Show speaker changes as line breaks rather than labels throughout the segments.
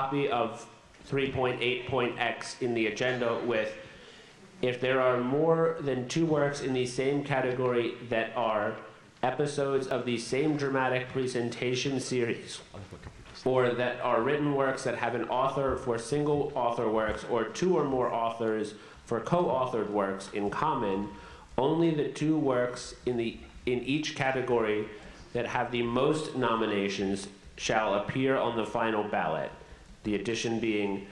copy of 3.8.x in the agenda with if there are more than two works in the same category that are episodes of the same dramatic presentation series, or that are written works that have an author for single author works, or two or more authors for co authored works in common, only the two works in, the, in each category that have the most nominations shall appear on the final ballot. The addition being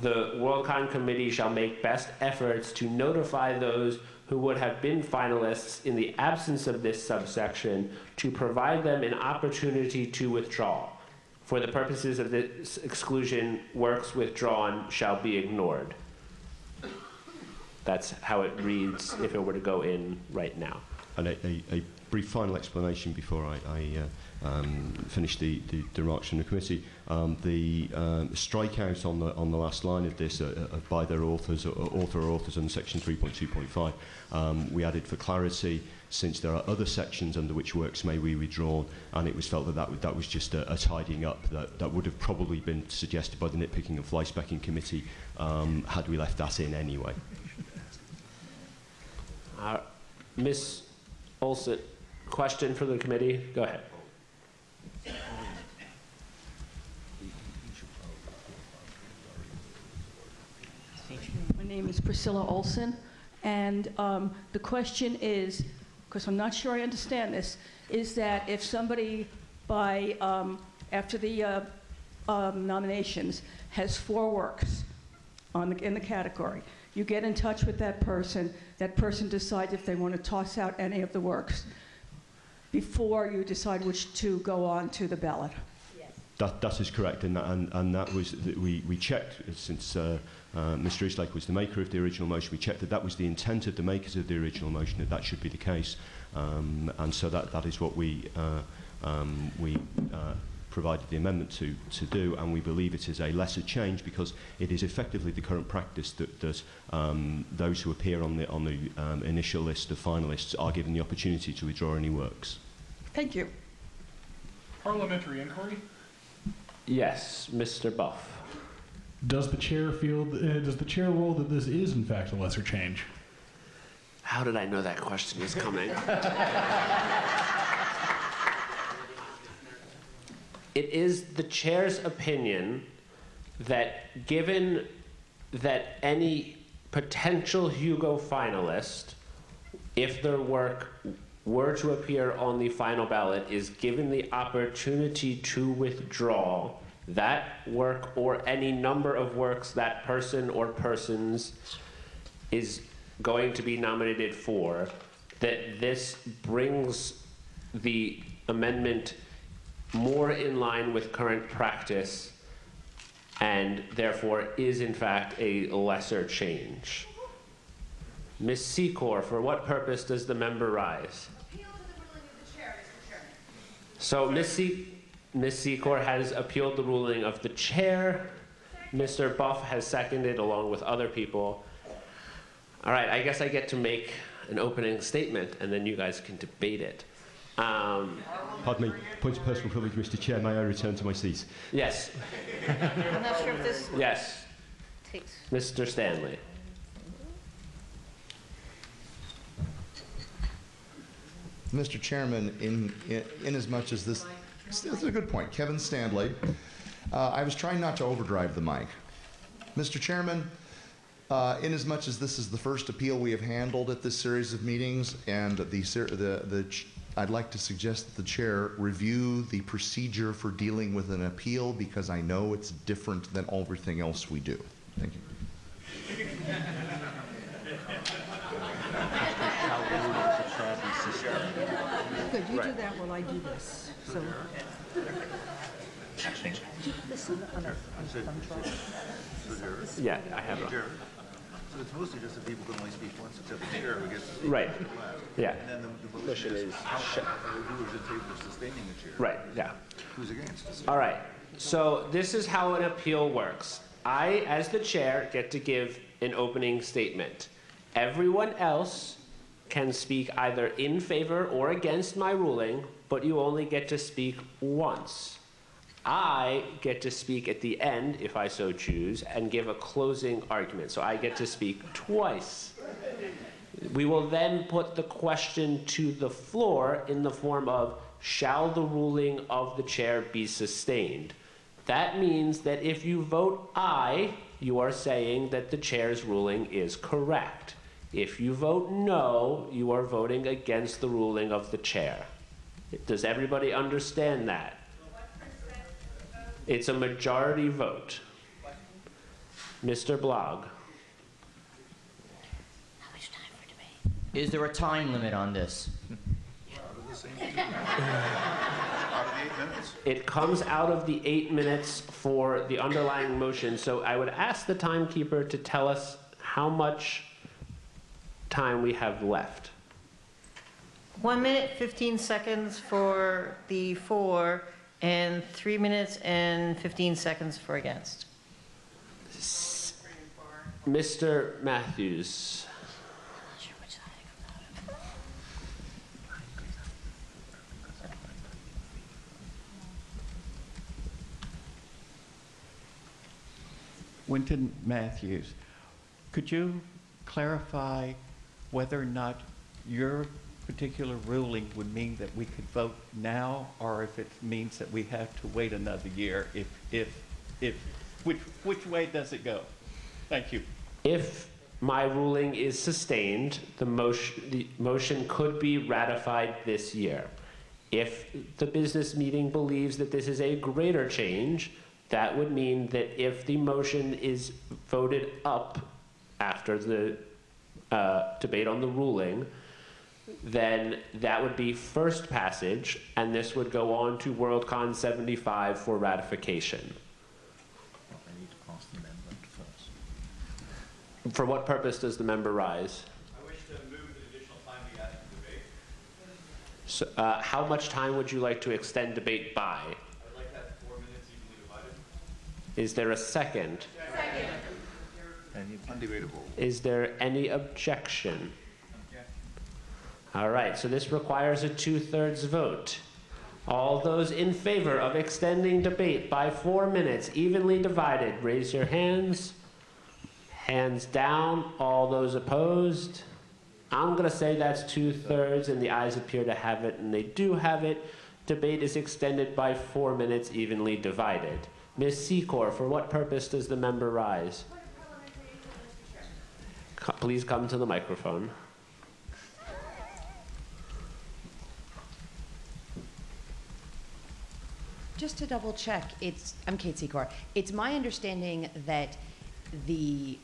the WorldCon committee shall make best efforts to notify those who would have been finalists in the absence of this subsection to provide them an opportunity to withdraw. For the purposes of this exclusion, works withdrawn shall be ignored. That's how it reads if it were to go in right now.
And a, a, a brief final explanation before I, I uh, um, finish the, the, the remarks from the committee. Um, the um, strikeout on the on the last line of this uh, uh, by their authors, uh, author or authors under section 3.2.5, um, we added for clarity since there are other sections under which works may be withdrawn, and it was felt that that, that was just a, a tidying up that, that would have probably been suggested by the nitpicking and fly specking committee um, had we left that in anyway.
Uh, Ms. Olson, question for the committee? Go ahead.
My name is Priscilla Olson, and um, the question is, because I'm not sure I understand this, is that if somebody by, um, after the uh, um, nominations, has four works on the, in the category, you get in touch with that person, that person decides if they want to toss out any of the works before you decide which to go on to the ballot.
That, that is correct, and that, and, and that was that we, we checked since uh, uh, Mr. Eastlake was the maker of the original motion. We checked that that was the intent of the makers of the original motion that that should be the case, um, and so that, that is what we uh, um, we uh, provided the amendment to to do, and we believe it is a lesser change because it is effectively the current practice that that um, those who appear on the on the um, initial list of finalists are given the opportunity to withdraw any works.
Thank you.
Parliamentary inquiry?
Yes, Mr. Buff.
Does the chair feel, uh, does the chair rule that this is in fact a lesser change?
How did I know that question was coming? it is the chair's opinion that given that any potential Hugo finalist, if their work were to appear on the final ballot, is given the opportunity to withdraw that work or any number of works that person or persons is going to be nominated for, that this brings the amendment more in line with current practice and therefore is in fact a lesser change. Ms. Secor, for what purpose does the member rise?
Appeal to the ruling of the chair, Mr. Chairman.
So Ms. Se- Ms. Secor has appealed the ruling of the chair. Mr. Buff has seconded along with other people. All right, I guess I get to make an opening statement and then you guys can debate it. Um,
Pardon me, point of personal privilege, Mr. Chair. May I return to my seat?
yes,
I'm not sure if this
yes,
takes.
Mr. Standlee.
Mr. Chairman, in, in, in as much as this, this is a good point. Kevin Standlee. Uh, I was trying not to overdrive the mic. Mr. Chairman, uh, in as much as this is the first appeal we have handled at this series of meetings, and the, the, the I'd like to suggest that the chair review the procedure for dealing with an appeal because I know it's different than everything else we do. Thank you.
Good, you do that while I do this. So, this on, on, on thumb drive.
Yeah, I have it.
Chair. So it's mostly just that people can only speak once, except the chair who gets to speak
Right.
last.
Yeah.
And then the, the
Motion
motion
is
is, how,
sh-
who is in favor of sustaining the chair?
Right, yeah.
Who's against?
All right. So this is how an appeal works. I, as the chair, get to give an opening statement. Everyone else can speak either in favor or against my ruling, but you only get to speak once. I get to speak at the end, if I so choose, and give a closing argument. So I get to speak twice. We will then put the question to the floor in the form of Shall the ruling of the chair be sustained? That means that if you vote aye, you are saying that the chair's ruling is correct. If you vote no, you are voting against the ruling of the chair. Does everybody understand that? It's a majority vote. Mr. Blog.
How much time for debate?
Is there a time limit on this?
Out of the same, out of the eight minutes.
It comes out of the eight minutes for the underlying motion, so I would ask the timekeeper to tell us how much time we have left.
One minute, 15 seconds for the for, and three minutes and 15 seconds for against.
Mr. Matthews.
Not sure which side it comes out of.
Winton Matthews, could you clarify whether or not your particular ruling would mean that we could vote now, or if it means that we have to wait another year? If, if, if, which, which way does it go? Thank you.
If my ruling is sustained, the motion, the motion could be ratified this year. If the business meeting believes that this is a greater change, that would mean that if the motion is voted up after the uh, debate on the ruling, then that would be first passage, and this would go on to WorldCon 75 for ratification.
I need to pass the amendment first.
For what purpose does the member rise?
I wish to move that additional time be added to debate.
So, uh, how much time would you like to extend debate by?
I would like to have four minutes evenly divided.
Is there a second?
And undebatable.
Is there any objection? All right, so this requires a two-thirds vote. All those in favor of extending debate by four minutes, evenly divided, raise your hands. Hands down. All those opposed? I'm going to say that's two-thirds, and the ayes appear to have it, and they do have it. Debate is extended by four minutes, evenly divided. Ms. Secor, for what purpose does the member rise? Please come to the microphone.
Just to double check, it's, I'm Kate Secor. It's my understanding that the,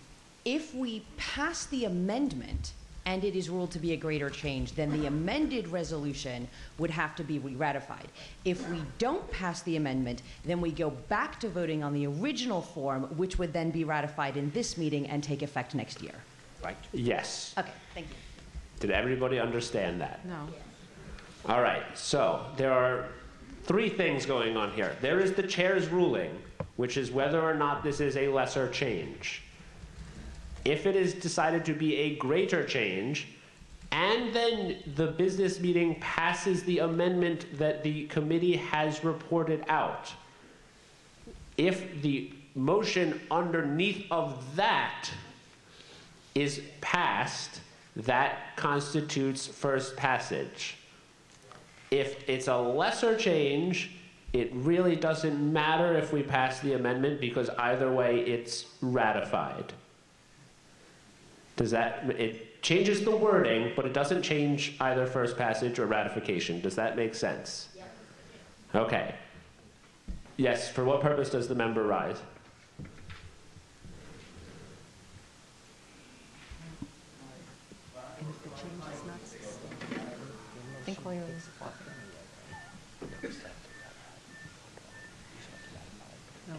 if we pass the amendment and it is ruled to be a greater change, then the amended resolution would have to be ratified. If we don't pass the amendment, then we go back to voting on the original form, which would then be ratified in this meeting and take effect next year. Right?
Yes.
Okay, thank you.
Did everybody understand that?
No.
All right, so there are three things going on here. There is the chair's ruling, which is whether or not this is a lesser change. If it is decided to be a greater change, and then the business meeting passes the amendment that the committee has reported out, if the motion underneath of that is passed, that constitutes first passage. If it's a lesser change, it really doesn't matter if we pass the amendment because either way it's ratified. Does that, it changes the wording, but it doesn't change either first passage or ratification. Does that make sense? Okay. Yes, for what purpose does the member rise?
I think while you're on this- No.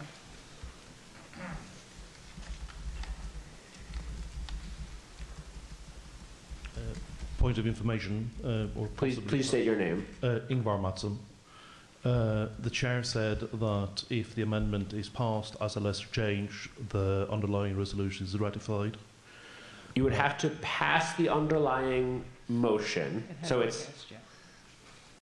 Point of information, uh, or
Please, please state your name.
Uh, Ingvar Mattsson. Uh, the chair said that if the amendment is passed as a lesser change, the underlying resolution is ratified.
You would have to pass the underlying motion, so it's.